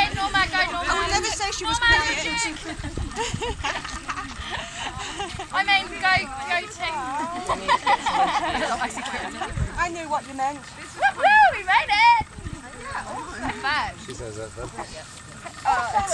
she was Norma, quiet. you. I would never say she was I mean, go, go team. I knew what you meant. Woo, we made it! She says that then. Oh, uh,